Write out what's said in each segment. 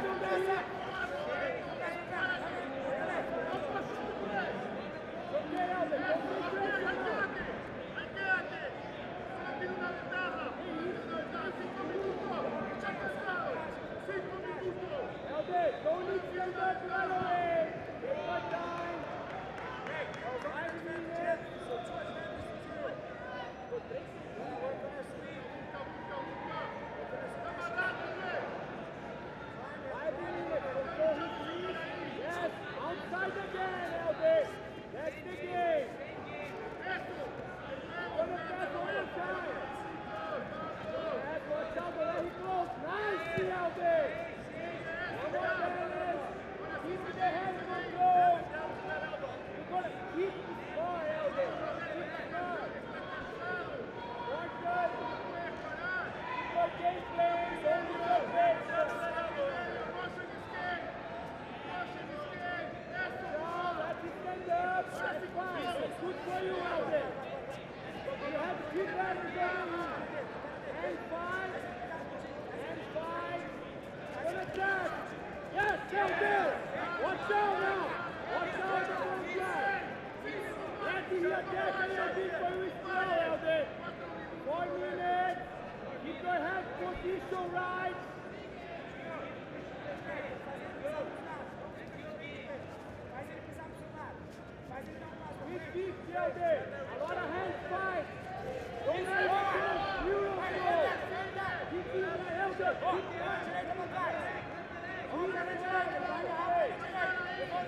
Yes, sir.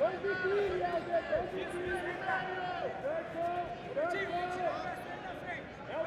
Dois de tiro, Helder! Dois de tiro!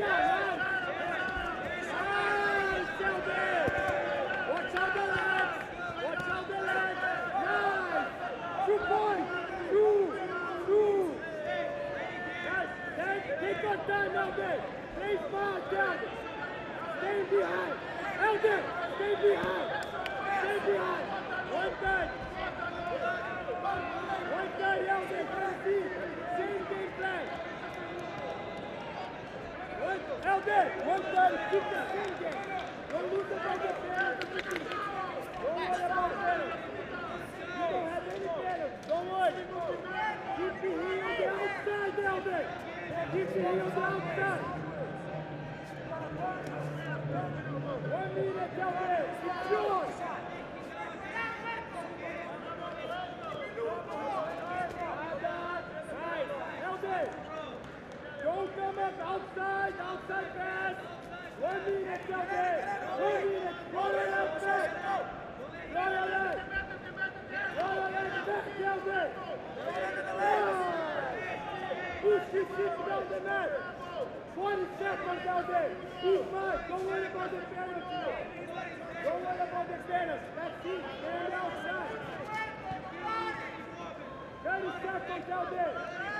Go! One minute, Delvin! It's yours! Down there.